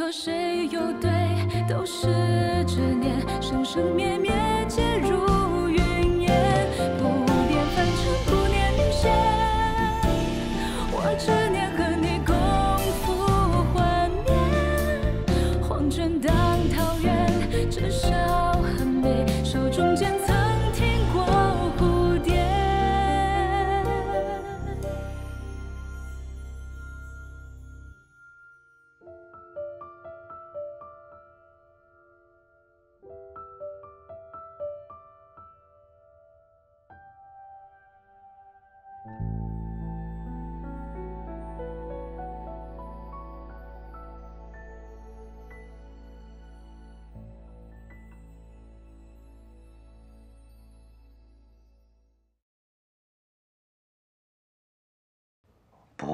错谁又对，都是执念，生生灭灭皆如云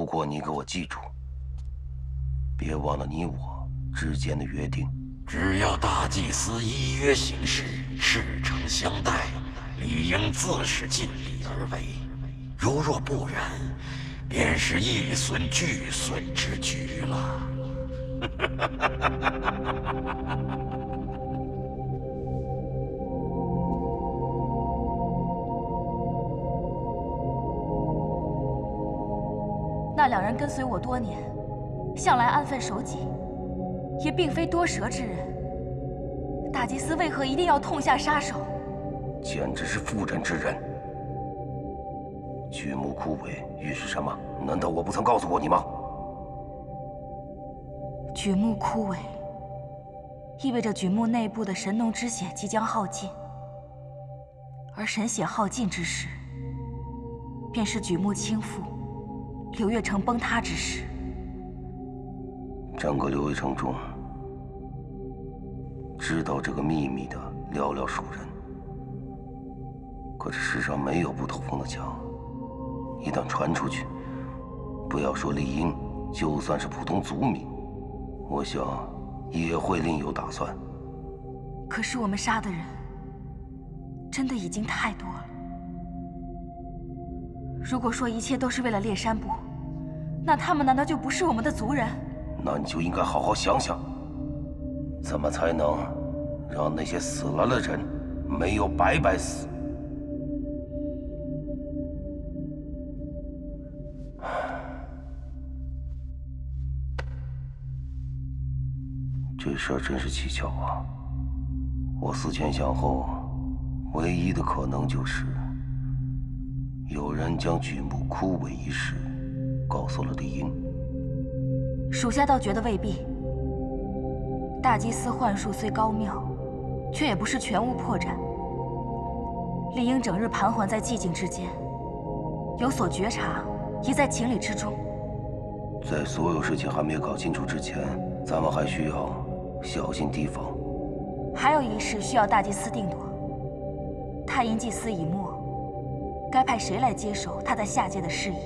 不过你给我记住，别忘了你我之间的约定。只要大祭司依约行事，赤诚相待，理应自是尽力而为。如若不然，便是一损俱损之局了。那两人跟随我多年，向来安分守己，也并非多舌之人。大祭司为何一定要痛下杀手？简直是妇人之仁。巨木枯萎预示什么？难道我不曾告诉过你吗？举木枯萎，意味着举木内部的神农之血即将耗尽，而神血耗尽之时，便是举木倾覆、柳月城崩塌之时。整个刘一城中，知道这个秘密的寥寥数人。可这世上没有不透风的墙，一旦传出去，不要说丽英，就算是普通族民，我想也会另有打算。可是我们杀的人，真的已经太多了。如果说一切都是为了猎山部，那他们难道就不是我们的族人？那你就应该好好想想，怎么才能让那些死了的人没有白白死。这事儿真是蹊跷啊！我思前想后，唯一的可能就是有人将榉木枯萎一事告诉了丽英。属下倒觉得未必。大祭司幻术虽高妙，却也不是全无破绽。丽英整日盘桓在寂静之间，有所觉察，也在情理之中。在所有事情还没搞清楚之前，咱们还需要小心提防。还有一事需要大祭司定夺。太阴祭司已没，该派谁来接手他在下界的事宜？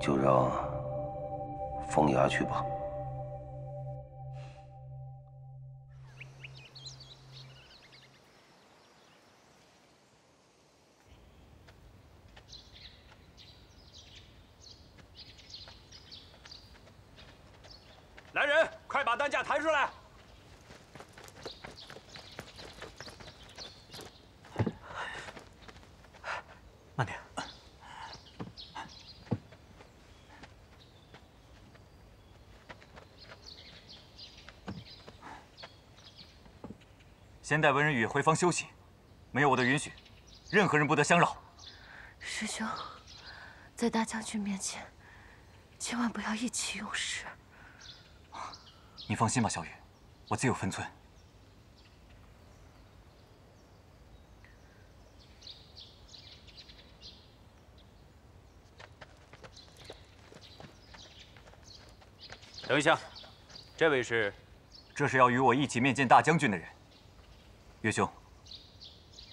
就让风牙去吧。先带文人宇回房休息，没有我的允许，任何人不得相扰。师兄，在大将军面前，千万不要意气用事。你放心吧，小雨，我自有分寸。等一下，这位是？这是要与我一起面见大将军的人。岳兄，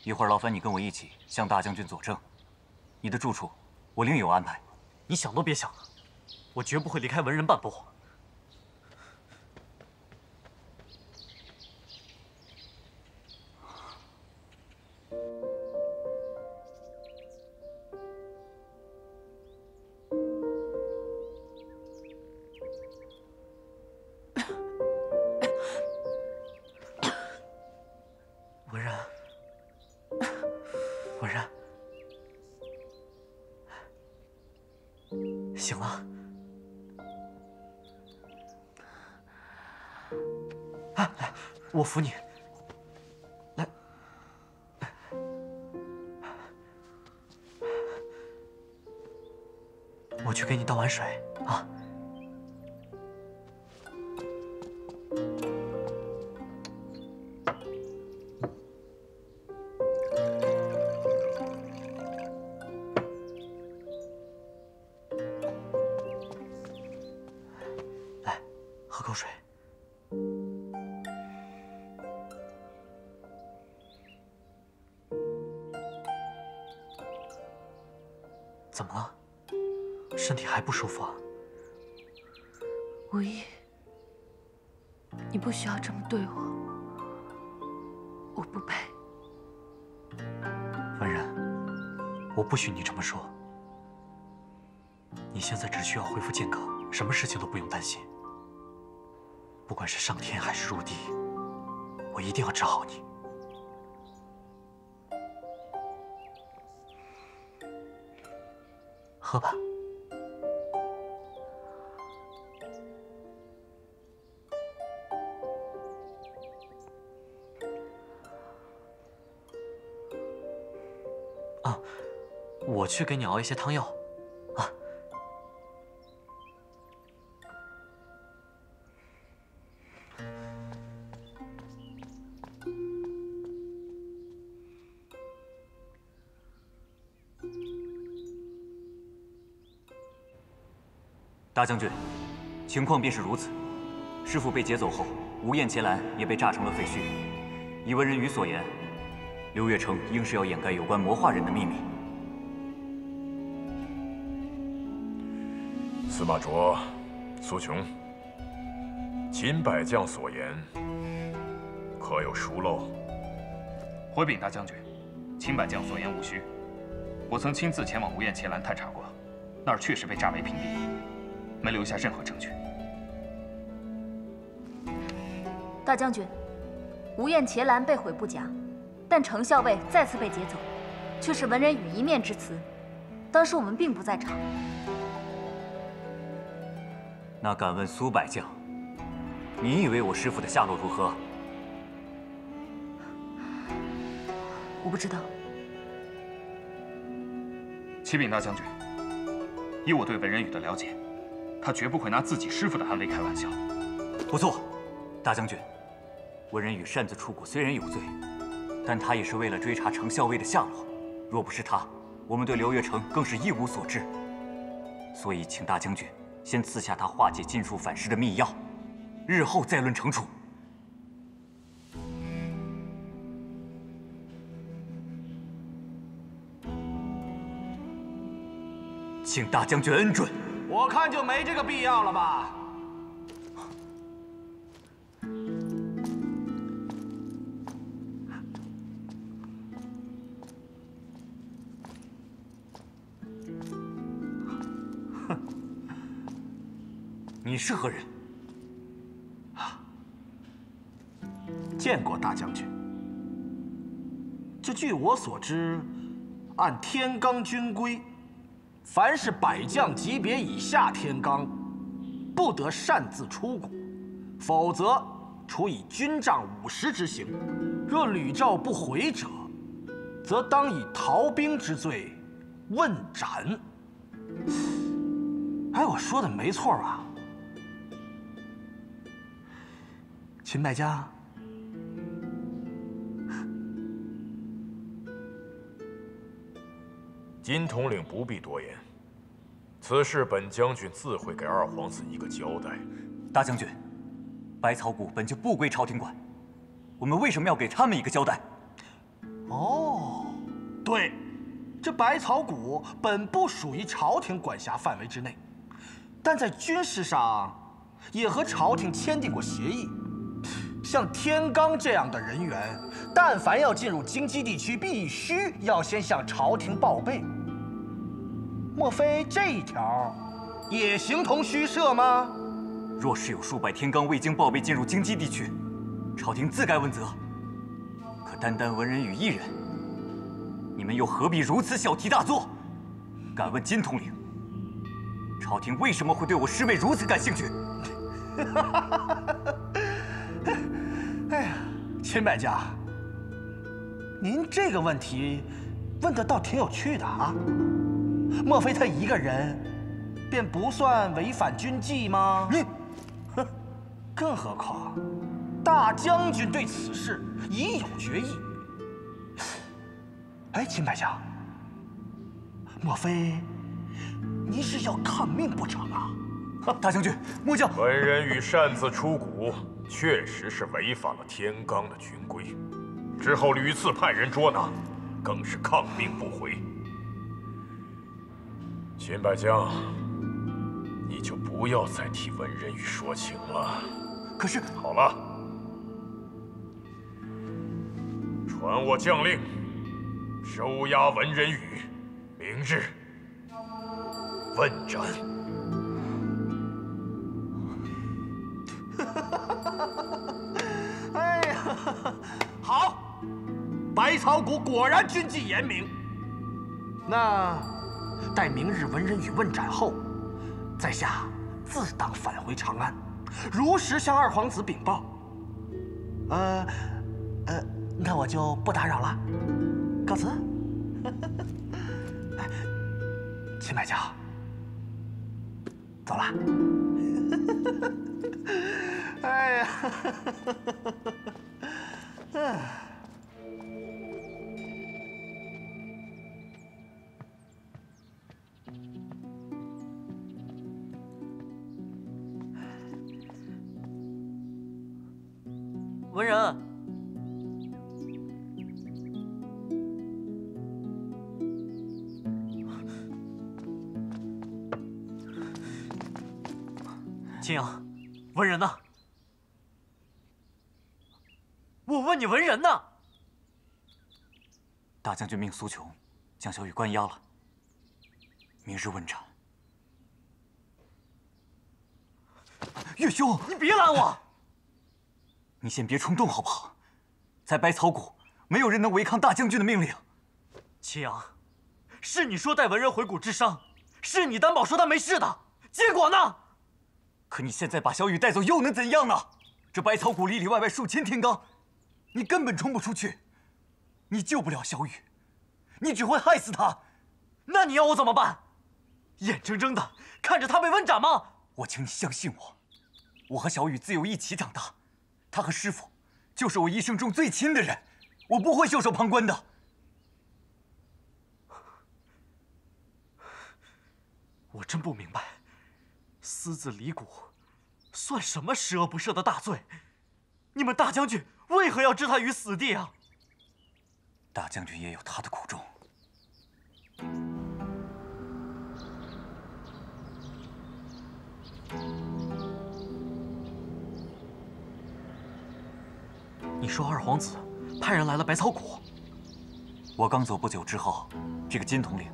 一会儿劳烦你跟我一起向大将军佐证。你的住处，我另有安排。你想都别想，我绝不会离开文人半步。扶你，来，我去给你倒碗水啊。来，喝口水。不许你这么说。你现在只需要恢复健康，什么事情都不用担心。不管是上天还是入地，我一定要治好你。喝吧。去给你熬一些汤药，啊！大将军，情况便是如此。师傅被劫走后，无焰伽蓝也被炸成了废墟。以文人宇所言，刘月成应是要掩盖有关魔化人的秘密。司马卓、苏琼，秦百将所言，可有疏漏？回禀大将军，秦百将所言无虚。我曾亲自前往无焰伽蓝探查过，那儿确实被炸为平地，没留下任何证据。大将军，无焰伽蓝被毁不假，但程校尉再次被劫走，却是文人宇一面之词。当时我们并不在场。那敢问苏百将，你以为我师父的下落如何？我不知道。启禀大将军，以我对文人宇的了解，他绝不会拿自己师父的安危开玩笑。不错，大将军，文人宇擅自出谷虽然有罪，但他也是为了追查程校尉的下落。若不是他，我们对刘月城更是一无所知。所以，请大将军。先赐下他化解禁术反噬的秘药，日后再论惩处。请大将军恩准。我看就没这个必要了吧。是何人？啊，见过大将军。这据我所知，按天罡军规，凡是百将级别以下天罡，不得擅自出谷，否则处以军杖五十之刑。若屡召不回者，则当以逃兵之罪问斩。哎，我说的没错吧？秦百家，金统领不必多言，此事本将军自会给二皇子一个交代。大将军，百草谷本就不归朝廷管，我们为什么要给他们一个交代？哦，对，这百草谷本不属于朝廷管辖范围之内，但在军事上也和朝廷签订过协议。像天罡这样的人员，但凡要进入京畿地区，必须要先向朝廷报备。莫非这一条也形同虚设吗？若是有数百天罡未经报备进入京畿地区，朝廷自该问责。可单单文人宇一人，你们又何必如此小题大做？敢问金统领，朝廷为什么会对我师妹如此感兴趣？哈哈哈哈哈秦百将，您这个问题问的倒挺有趣的啊！莫非他一个人便不算违反军纪吗？你，哼！更何况大将军对此事已有决议。哎，秦百将，莫非您是要抗命不成啊？大将军，末将文人与擅自出谷，确实是违反了天罡的军规，之后屡次派人捉拿，更是抗命不回。秦百将，你就不要再替文人宇说情了。可是，好了，传我将令，收押文人宇，明日问斩。百草谷果然军纪严明。那待明日文人宇问斩后，在下自当返回长安，如实向二皇子禀报。呃，呃，那我就不打扰了，告辞。秦百将，走了。哎呀，文人，青阳，文人呢？我问你，文人呢？大将军命苏琼将小雨关押了，明日问斩。岳兄，你别拦我！你先别冲动好不好？在百草谷，没有人能违抗大将军的命令。青阳，是你说带文人回谷治伤，是你担保说他没事的，结果呢？可你现在把小雨带走又能怎样呢？这百草谷里里外外数千天罡，你根本冲不出去，你救不了小雨，你只会害死他。那你要我怎么办？眼睁睁的看着他被问斩吗？我请你相信我，我和小雨自幼一起长大，他和师傅就是我一生中最亲的人，我不会袖手旁观的。我真不明白，私自离谷，算什么十恶不赦的大罪？你们大将军为何要置他于死地啊？大将军也有他的苦衷。你说二皇子派人来了百草谷？我刚走不久之后，这个金统领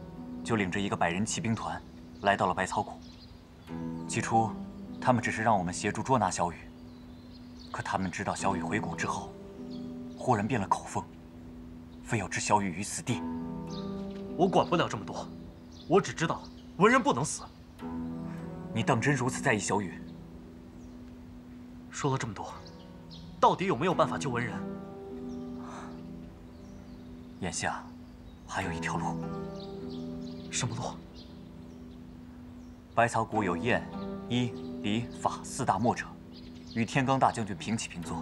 就领着一个百人骑兵团来到了百草谷。起初，他们只是让我们协助捉拿小雨，可他们知道小雨回谷之后，忽然变了口风，非要置小雨于死地。我管不了这么多，我只知道文人不能死。你当真如此在意小雨？说了这么多，到底有没有办法救文人？眼下还有一条路。什么路？百草谷有验、医、理、法四大墨者，与天罡大将军平起平坐。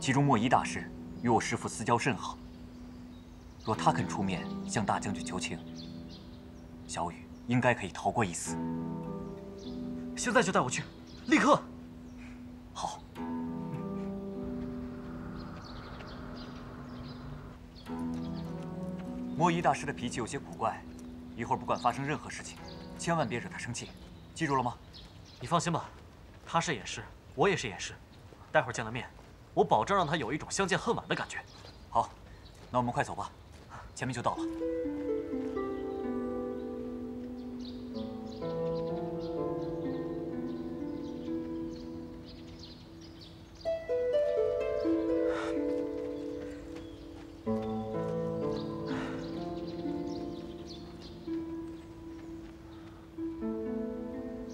其中墨医大师与我师父私交甚好。若他肯出面向大将军求情，小雨应该可以逃过一死。现在就带我去，立刻！莫一大师的脾气有些古怪，一会儿不管发生任何事情，千万别惹他生气，记住了吗？你放心吧，他是掩饰，我也是掩饰。待会儿见了面，我保证让他有一种相见恨晚的感觉。好，那我们快走吧，前面就到了。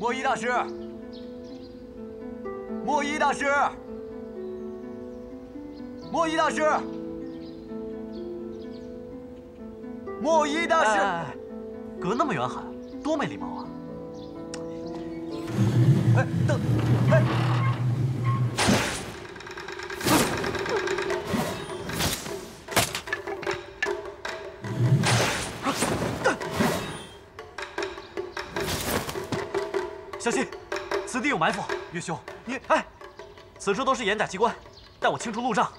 莫一大师，莫一大师，莫一大师，莫一大师，哎隔那么远喊，多没礼貌啊！哎，等，哎，有埋伏。岳兄，你哎，此处都是偃甲机关，待我清除路障。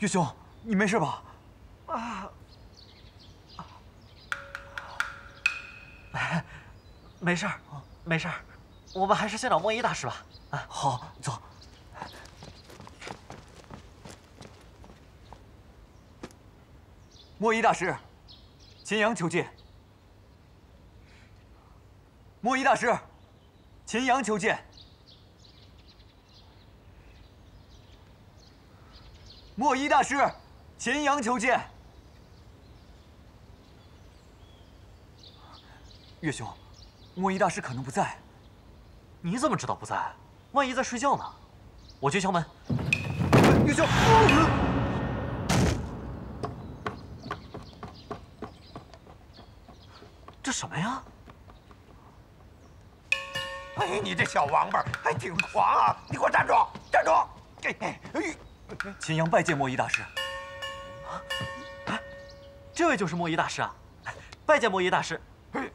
岳兄，你没事吧？啊！没事儿，没事儿，我们还是先找莫一大师吧。啊，好，走。莫一大师，秦阳求见。莫一大师，秦阳求见。莫一大师，秦阳求见。岳兄，莫一大师可能不在。你怎么知道不在？万一在睡觉呢？我去敲门。岳兄，这什么呀？哎，你这小王八还挺狂啊！你给我站住！站住！哎哎，秦阳拜见莫一大师。啊这位就是莫一大师啊！拜见莫一大师。哎，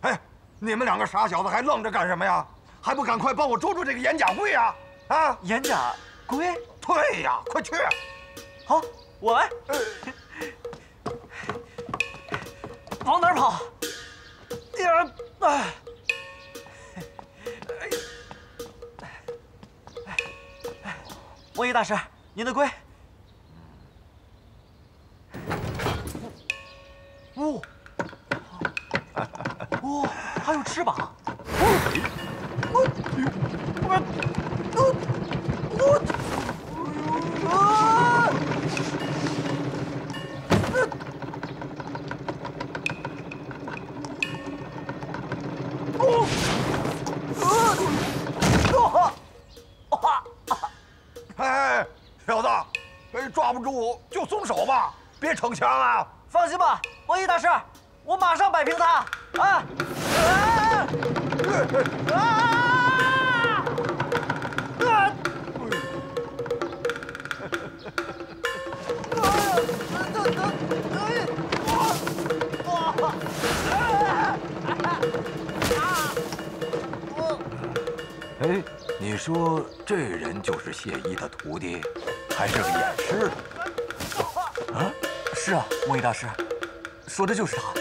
哎，你们两个傻小子还愣着干什么呀？还不赶快帮我捉住这个严甲龟啊！啊，严甲龟？对呀，快去！好，我来。往哪儿跑？呀！哎！莫一大师，您的龟。呜，呜，还有翅膀。说这人就是谢衣的徒弟，还是个偃师？啊，是啊，莫一大师，说的就是他。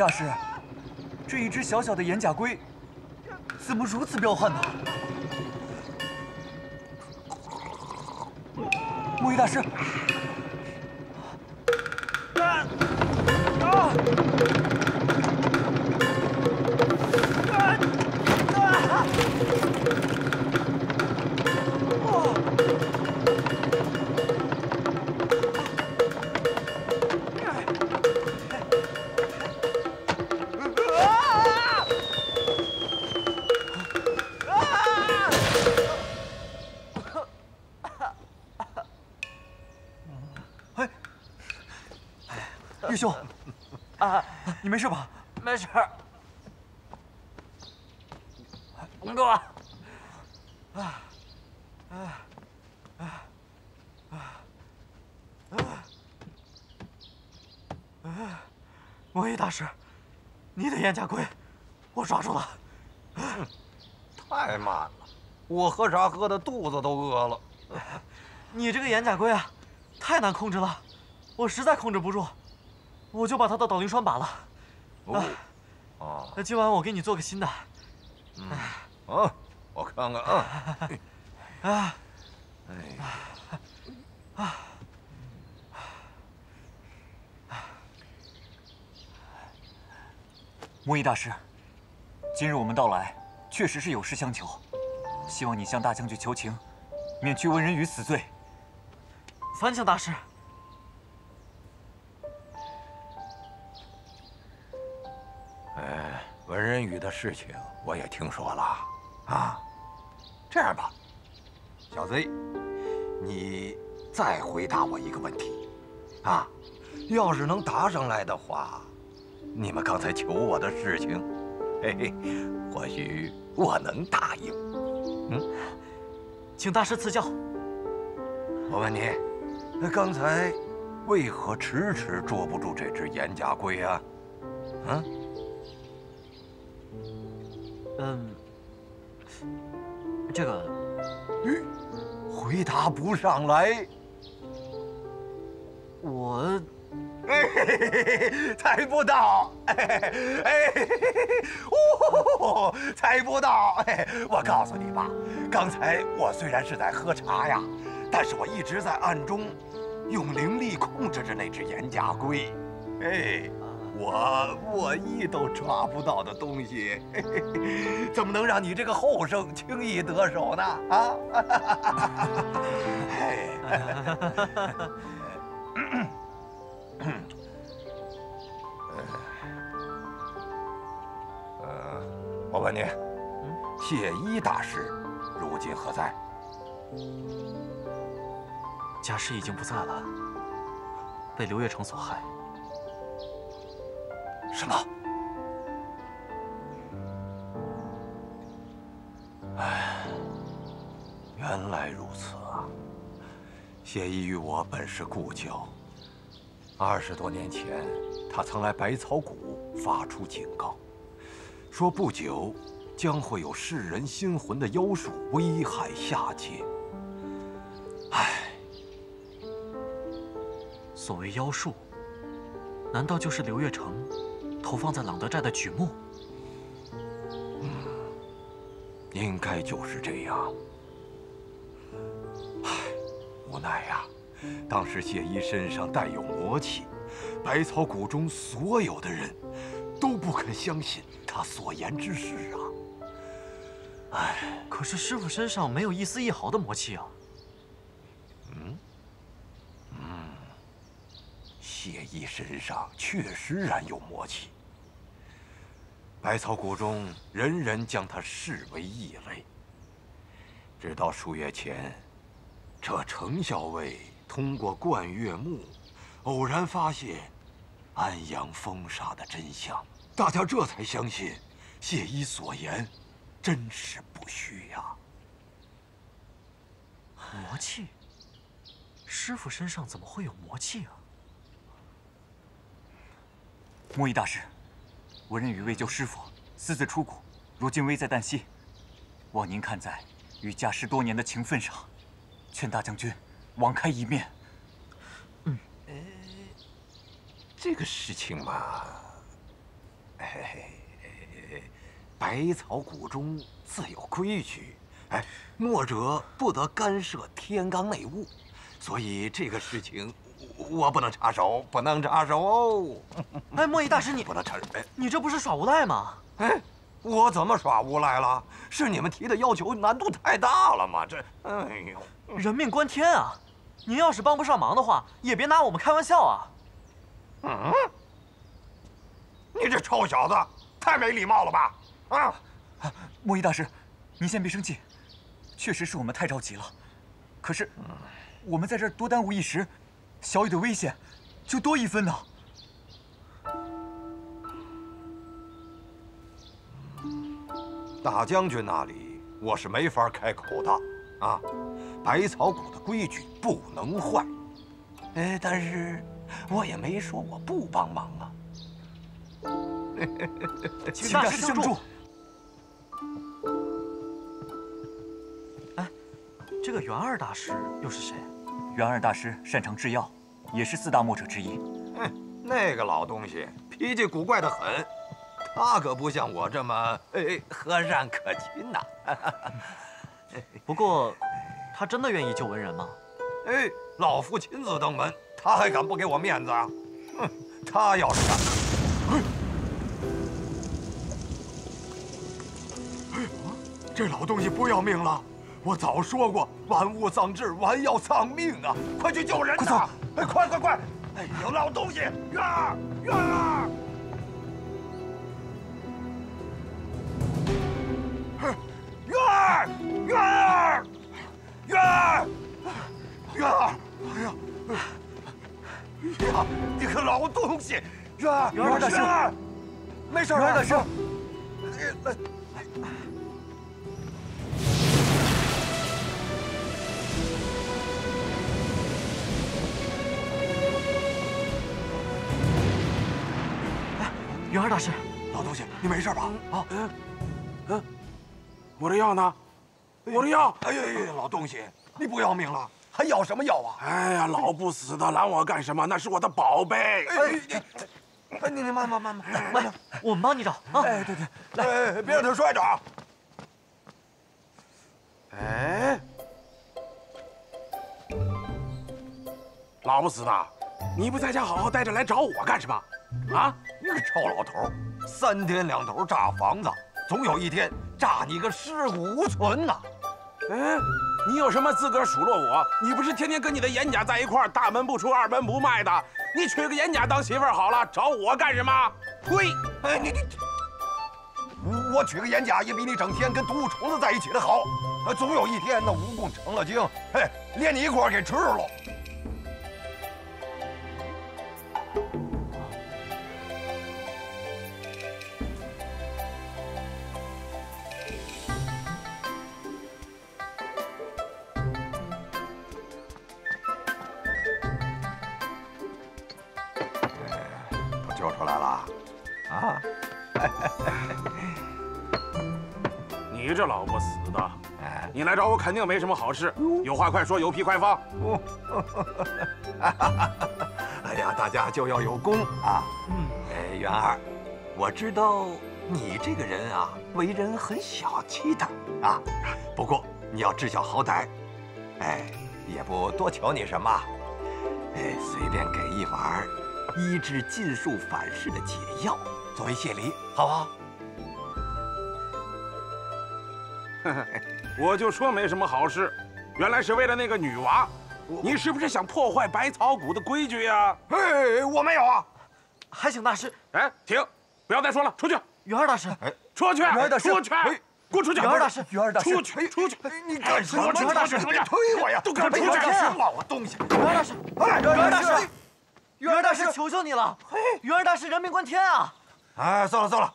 大师，这一只小小的岩甲龟，怎么如此彪悍呢？木鱼大师，你没事吧？没事。龙哥，啊啊啊啊啊！魔衣大师，你的岩甲龟，我抓住了。太慢了，我喝茶喝的肚子都饿了。你这个岩甲龟啊，太难控制了，我实在控制不住。我就把它的导灵栓拔了。哦，哦，那今晚我给你做个新的。嗯，啊，我看看啊。啊，哎，啊，木易大师，今日我们到来，确实是有事相求，希望你向大将军求情，免去文人宇死罪。烦请大师。文人宇的事情我也听说了，啊，这样吧，小子你再回答我一个问题，啊，要是能答上来的话，你们刚才求我的事情，嘿嘿，或许我能答应。嗯，请大师赐教。我问你，那刚才为何迟迟捉不住这只岩甲龟啊？嗯？嗯，这个，吁，回答不上来。我，哎，猜不到，哎，哎，哦，猜不到。哎，我告诉你吧，刚才我虽然是在喝茶呀，但是我一直在暗中用灵力控制着那只岩甲龟。哎。我我一都抓不到的东西，怎么能让你这个后生轻易得手呢？啊！呃，我问你，谢一大师如今何在？家师已经不在了，被刘月成所害。什么？哎，原来如此啊！谢衣与我本是故交，二十多年前，他曾来百草谷发出警告，说不久将会有噬人心魂的妖术危害下界。唉，所谓妖术，难道就是刘月成？投放在朗德寨的曲目，嗯，应该就是这样。唉，无奈呀，当时谢衣身上带有魔气，百草谷中所有的人都不肯相信他所言之事啊。唉，可是师傅身上没有一丝一毫的魔气啊。嗯，嗯，谢衣身上确实染有魔气。百草谷中人人将他视为异类。直到数月前，这程校尉通过灌月木，偶然发现安阳风沙的真相，大家这才相信谢衣所言真实不虚呀。魔气？师傅身上怎么会有魔气啊？木易大师。文人宇为救师傅，私自出谷，如今危在旦夕。望您看在与家师多年的情分上，劝大将军网开一面。嗯，这个事情嘛，百草谷中自有规矩，哎，墨者不得干涉天罡内务，所以这个事情我不能插手，不能插手 哦。哎，莫易大师，你不能插手，哎，你这不是耍无赖吗？哎，我怎么耍无赖了？是你们提的要求难度太大了吗？这，哎呦，人命关天啊！您要是帮不上忙的话，也别拿我们开玩笑啊。嗯，你这臭小子，太没礼貌了吧？啊，莫易大师，您先别生气，确实是我们太着急了。可是，我们在这儿多耽误一时，小雨的危险就多一分呢。大将军那里我是没法开口的啊，百草谷的规矩不能坏。哎，但是我也没说我不帮忙啊。请大师相助。哎，这个元二大师又是谁？元二大师擅长制药，也是四大墨者之一。哼，那个老东西脾气古怪的很，他可不像我这么哎和善可亲呐。不过，他真的愿意救文人吗？哎，老夫亲自登门，他还敢不给我面子啊？哼，他要是敢……这老东西不要命了！我早说过，玩物丧志，玩药丧命啊！快去救人呐！快快快快！哎呦，老东西，月儿，月儿！月儿，月儿，月儿，月儿！哎呀，呀，你个老东西，月儿，月儿大师，没事吧？月儿大师。元儿大师，老东西，你没事吧？啊，嗯，嗯，我的药呢？我的药！哎呀呀，老东西，你不要命了？还要什么药啊？哎呀，老不死的，拦我干什么？那是我的宝贝。哎，你，你你慢慢慢慢慢，我们帮你找啊！哎，对对，来，别让他摔着啊！哎，老不死的，你不在家好好待着，来找我干什么？啊！你个臭老头，三天两头炸房子，总有一天炸你个尸骨无存呐！哎，你有什么资格数落我？你不是天天跟你的严家在一块儿，大门不出二门不迈的？你娶个严家当媳妇儿好了，找我干什么？呸！哎，你你，我娶个严家也比你整天跟毒虫子在一起的好。总有一天那蜈蚣成了精，嘿，连你一块儿给吃了。救出来了，啊！你这老不死的，你来找我肯定没什么好事，有话快说，有屁快放。哎呀，大家就要有功啊！哎，元儿，我知道你这个人啊，为人很小气的啊，不过你要知晓好歹，哎，也不多求你什么，哎，随便给一碗。医治禁术反噬的解药，作为谢礼，好不好？我就说没什么好事，原来是为了那个女娃。你是不是想破坏百草谷的规矩呀？哎，我没有啊。还请大师。哎，停！不要再说了，出去。元儿大师，哎，出去！元儿大师，出去！给我出去！元儿大师，元儿大师，出去！出去！你干什么？元儿大师，别推我呀！都给我出去！老东西！元儿大师，哎，元儿大师。元儿大师，求求你了！元儿大师，人命关天啊！哎，算了算了，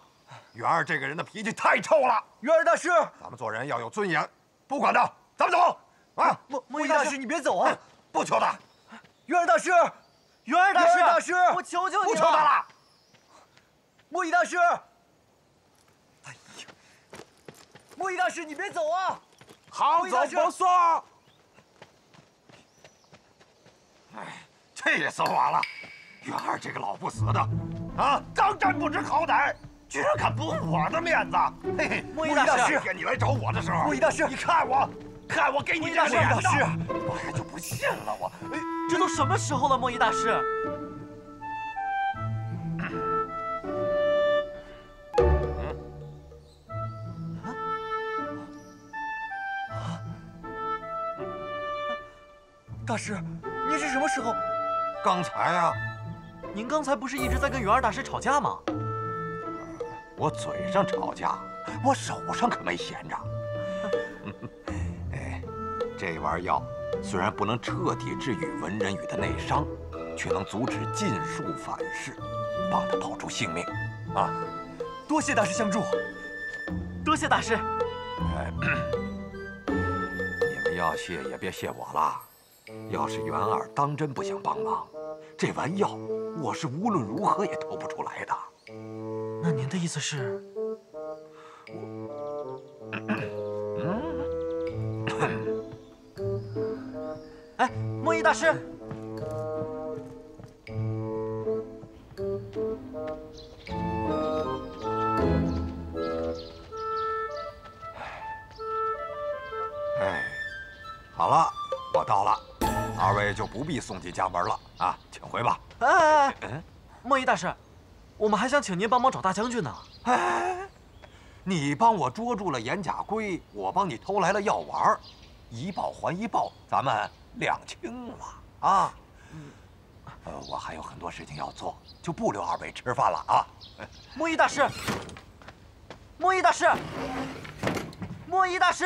元儿这个人的脾气太臭了。元儿大师，咱们做人要有尊严，不管他，咱们走。啊，莫莫一大师，你别走啊！不求他。元儿大师，元儿大师，大师，我求求你了！不求他了。莫一大师，哎呀，莫一大师，你别走啊！好走不送。哎。气死我了！元二这个老不死的，啊，当真不知好歹！居然敢驳我的面子！嘿嘿，莫易大师，天你来找我的时候，莫易大师，你看我，看我给你这个脸大师，我还就不信了，我。这都什么时候了，莫易大师？大师，您是什么时候？刚才啊。您刚才不是一直在跟元儿大师吵架吗？我嘴上吵架，我手上可没闲着。哎，这丸药虽然不能彻底治愈文人宇的内伤，却能阻止尽数反噬，帮他保住性命。啊，多谢大师相助。多谢大师。你们要谢也别谢我了。要是元儿当真不想帮忙，这丸药我是无论如何也逃不出来的。那您的意思是？哎，莫易大师。不必送进家门了啊，请回吧。哎哎哎，莫易大师。我们还想请您帮忙找大将军呢。哎，你帮我捉住了严甲龟，我帮你偷来了药丸，一报还一报，咱们两清了啊。呃，我还有很多事情要做，就不留二位吃饭了啊。莫易大师，莫易大师，莫易大师。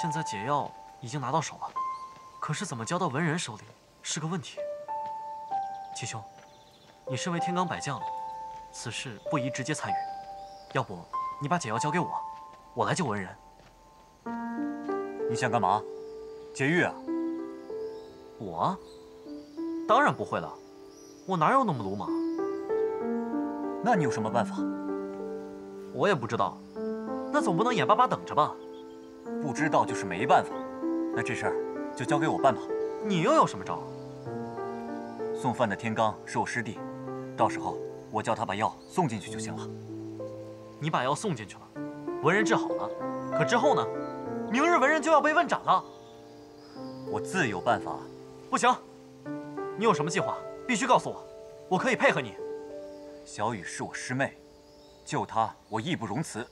现在解药已经拿到手了，可是怎么交到文人手里是个问题。齐兄，你身为天罡百将，此事不宜直接参与。要不你把解药交给我，我来救文人。你想干嘛？劫狱啊？我？当然不会了，我哪有那么鲁莽？那你有什么办法？我也不知道，那总不能眼巴巴等着吧？不知道就是没办法，那这事儿就交给我办吧。你又有什么招？送饭的天罡是我师弟，到时候我叫他把药送进去就行了。你把药送进去了，文人治好了，可之后呢？明日文人就要被问斩了。我自有办法。不行，你有什么计划，必须告诉我，我可以配合你。小雨是我师妹，救她我义不容辞，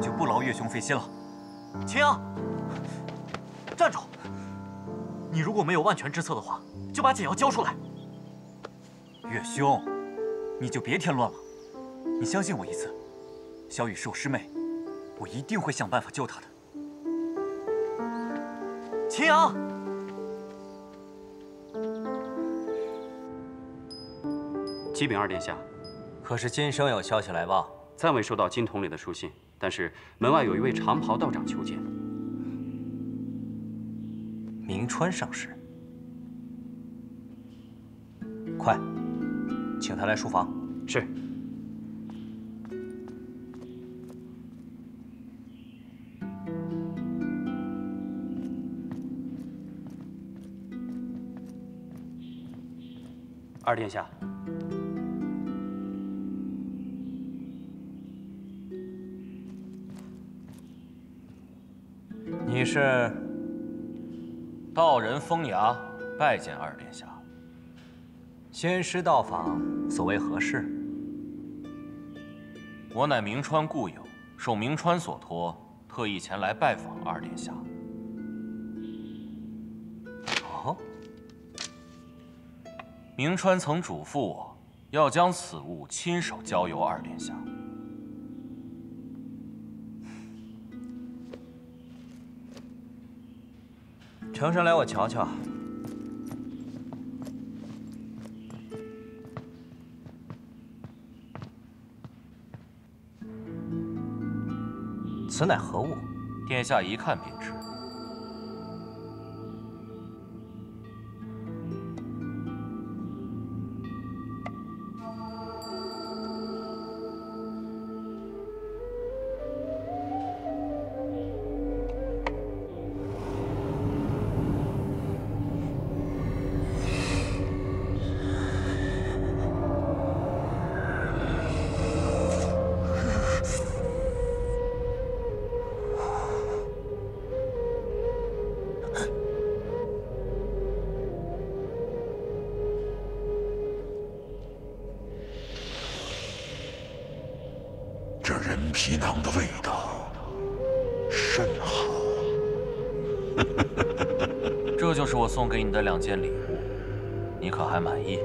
就不劳岳兄费心了。秦阳，站住！你如果没有万全之策的话，就把解药交出来。岳兄，你就别添乱了。你相信我一次，小雨是我师妹，我一定会想办法救她的。秦阳，启禀二殿下，可是今生有消息来报？暂未收到金统领的书信。但是门外有一位长袍道长求见。明川上师，快，请他来书房。是。二殿下。是道人风牙，拜见二殿下。仙师到访，所为何事？我乃明川故友，受明川所托，特意前来拜访二殿下。哦，明川曾嘱咐我，要将此物亲手交由二殿下。呈上来，我瞧瞧。此乃何物？殿下一看便知。皮囊的味道甚好。这就是我送给你的两件礼物，你可还满意？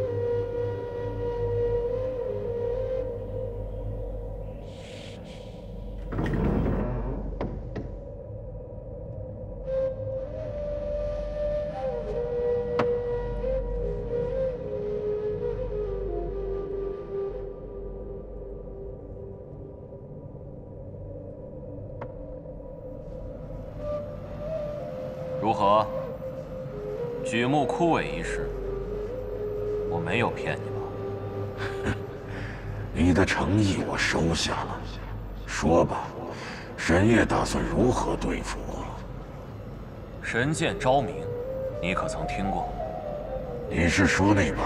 神剑昭明，你可曾听过？你是说那把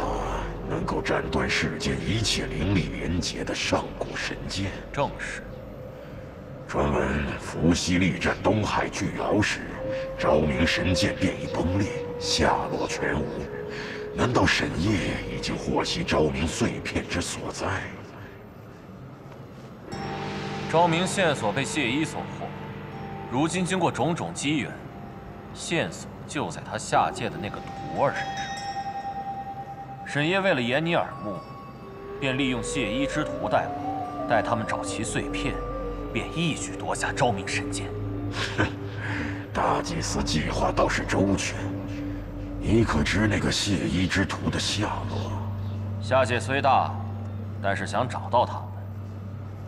能够斩断世间一切灵力连结的上古神剑？正是。传闻伏羲力战东海巨鳌时，昭明神剑便已崩裂，下落全无。难道沈夜已经获悉昭明碎片之所在？昭明线索被谢衣所获，如今经过种种机缘，线索就在他下界的那个徒儿身上。沈夜为了掩你耳目，便利用谢衣之徒带我，待他们找齐碎片。便一举夺下昭明神剑。哼，大祭司计划倒是周全。你可知那个谢衣之徒的下落？下界虽大，但是想找到他们，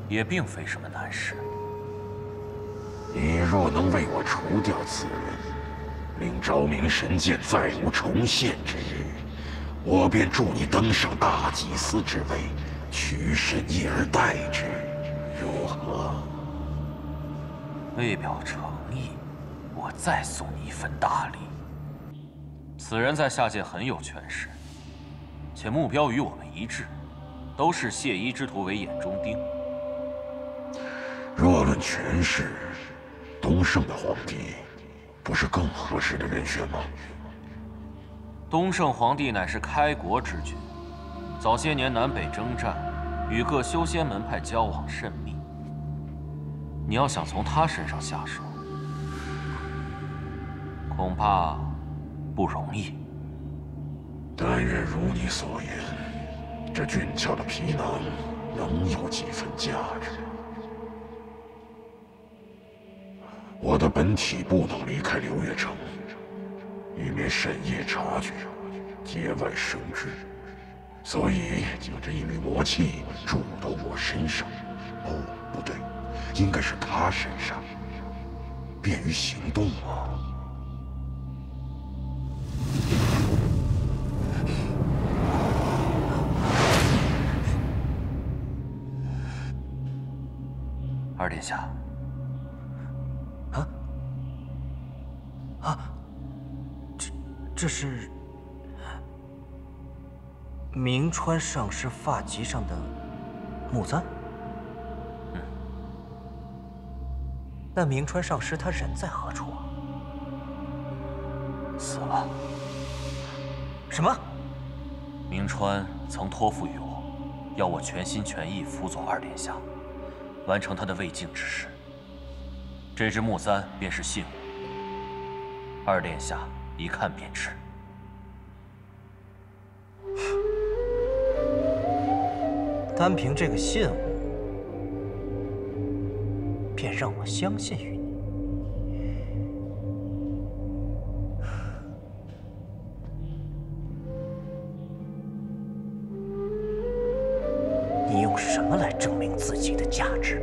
也并非什么难事。你若能为我除掉此人，令昭明神剑再无重现之日，我便助你登上大祭司之位，取神印而代之，如何？为表诚意，我再送你一份大礼。此人在下界很有权势，且目标与我们一致，都是谢衣之徒为眼中钉。若论权势，东胜的皇帝不是更合适的人选吗？东胜皇帝乃是开国之君，早些年南北征战，与各修仙门派交往甚密。你要想从他身上下手，恐怕不容易。但愿如你所言，这俊俏的皮囊能有几分价值。我的本体不能离开流月城，以免沈夜察觉，节外生枝，所以将这一缕魔气注入到我身上。哦，不对。应该是他身上，便于行动啊！二殿下，这是明川上师发髻上的木簪。嗯那明川上师他人在何处啊？死了。什么？明川曾托付于我，要我全心全意辅佐二殿下，完成他的未竟之事。这只木簪便是信物，二殿下一看便知。单凭这个信物。便让我相信于你，你用什么来证明自己的价值？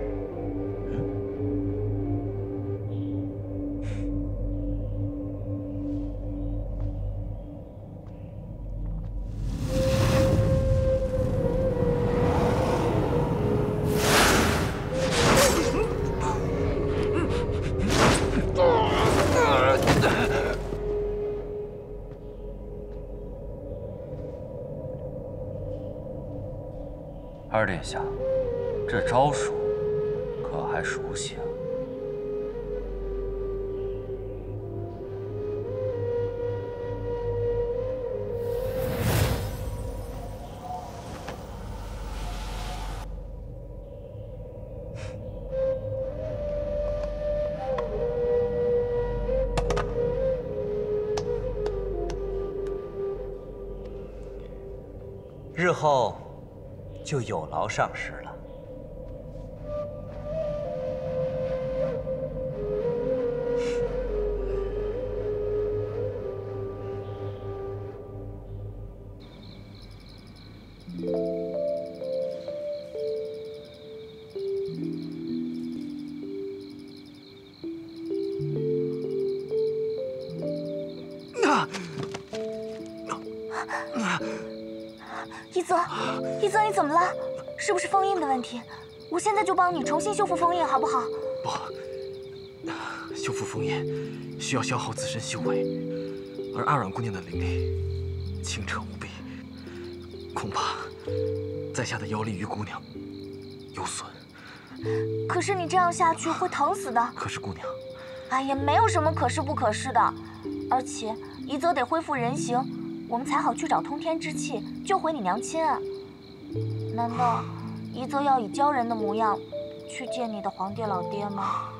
下，这招数可还熟悉啊？日后。就有劳上师。就帮你重新修复封印，好不好？不，修复封印需要消耗自身修为，而阿软姑娘的灵力清澈无比，恐怕在下的妖力与姑娘有损。可是你这样下去会疼死的。可是姑娘，哎呀，没有什么可是不可是的，而且夷则得恢复人形，我们才好去找通天之气救回你娘亲啊。难道一则要以鲛人的模样去见你的皇帝老爹吗？